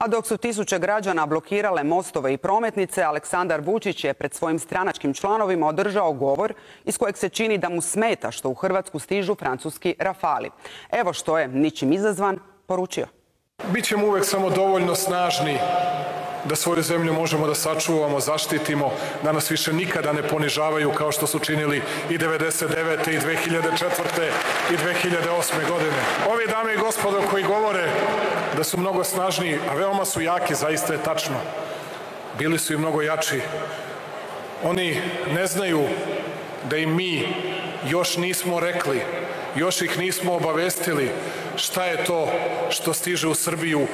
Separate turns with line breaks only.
A dok su tisuće građana blokirale mostove i prometnice, Aleksandar Vučić je pred svojim stranačkim članovima održao govor iz kojeg se čini da mu smeta što u Hrvatsku stižu francuski rafali. Evo što je, ničim izazvan, poručio.
Bićemo uvek samo dovoljno snažni da svoju zemlju možemo da sačuvamo, zaštitimo, da nas više nikada ne ponižavaju kao što su činili i 99. i 2004. i 2008. godine. Ovi dame i gospodo koji govore da su mnogo snažniji, a veoma su jaki, zaista je tačno. Bili su i mnogo jači. Oni ne znaju da im mi još nismo rekli, još ih nismo obavestili šta je to što stiže u Srbiju.